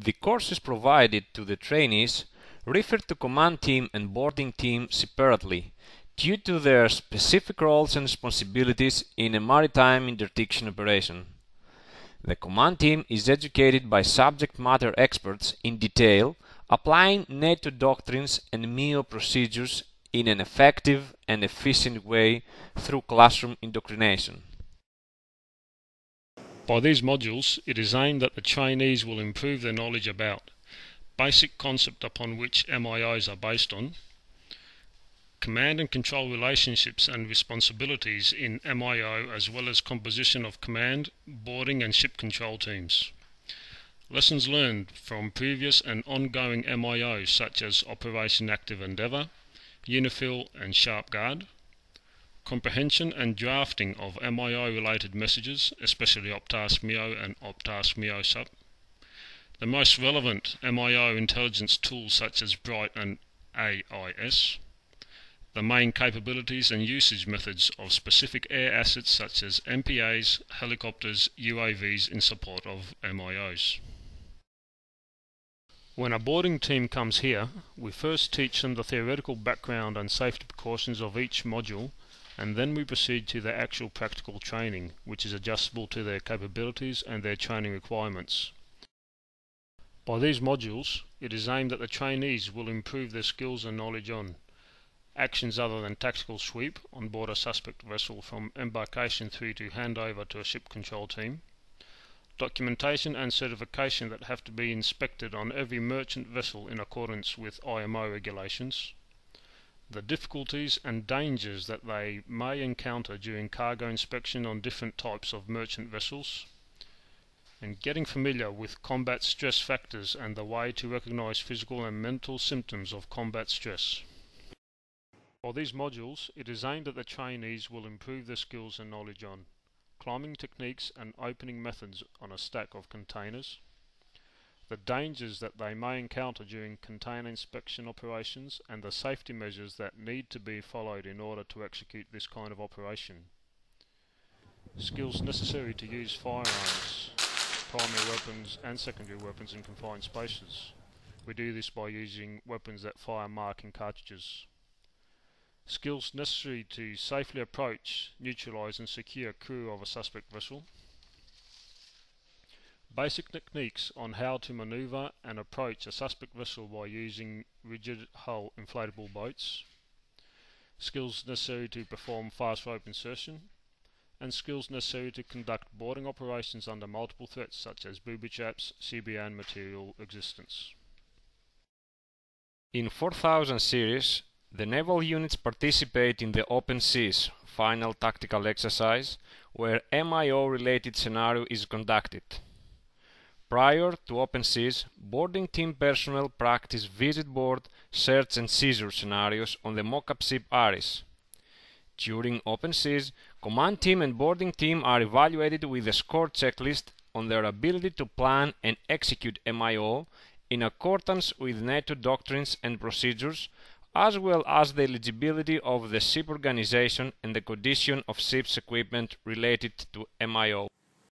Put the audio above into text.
The courses provided to the trainees refer to command team and boarding team separately due to their specific roles and responsibilities in a maritime interdiction operation. The command team is educated by subject matter experts in detail, applying NATO doctrines and MIO procedures in an effective and efficient way through classroom indoctrination. By these modules, it is aimed that the trainees will improve their knowledge about basic concept upon which MIOs are based on, command and control relationships and responsibilities in MIO as well as composition of command, boarding and ship control teams. Lessons learned from previous and ongoing MIOs such as Operation Active Endeavour, Unifil and Sharp Guard. Comprehension and drafting of MIO related messages, especially Optask Mio and Optask MIO SUP. The most relevant MIO intelligence tools such as Bright and AIS the main capabilities and usage methods of specific air assets such as MPAs, helicopters, UAVs in support of MIOs. When a boarding team comes here, we first teach them the theoretical background and safety precautions of each module and then we proceed to the actual practical training, which is adjustable to their capabilities and their training requirements. By these modules, it is aimed that the trainees will improve their skills and knowledge on actions other than tactical sweep on board a suspect vessel from embarkation through to handover to a ship control team, documentation and certification that have to be inspected on every merchant vessel in accordance with IMO regulations, the difficulties and dangers that they may encounter during cargo inspection on different types of merchant vessels, and getting familiar with combat stress factors and the way to recognize physical and mental symptoms of combat stress. For these modules, it is aimed that the trainees will improve their skills and knowledge on climbing techniques and opening methods on a stack of containers, the dangers that they may encounter during container inspection operations and the safety measures that need to be followed in order to execute this kind of operation, skills necessary to use firearms, primary weapons and secondary weapons in confined spaces. We do this by using weapons that fire marking cartridges. Skills necessary to safely approach, neutralize and secure crew of a suspect vessel, basic techniques on how to maneuver and approach a suspect vessel by using rigid hull inflatable boats, skills necessary to perform fast rope insertion, and skills necessary to conduct boarding operations under multiple threats such as booby traps, CBRN material existence. In 4000 series, the naval units participate in the Open Seas final tactical exercise, where MIO-related scenario is conducted. Prior to Open Seas, boarding team personnel practice visit board, search and seizure scenarios on the mock-up ship Aris. During Open Seas, command team and boarding team are evaluated with a score checklist on their ability to plan and execute MIO in accordance with NATO doctrines and procedures as well as the eligibility of the ship organization and the condition of ship's equipment related to MIO.